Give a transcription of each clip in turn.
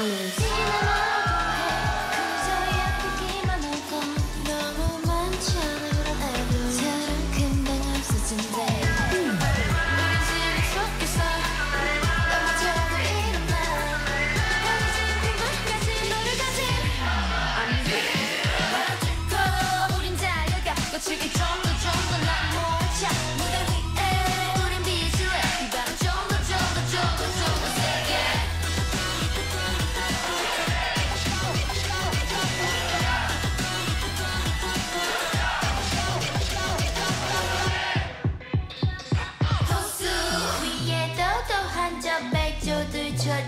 Blues.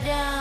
down.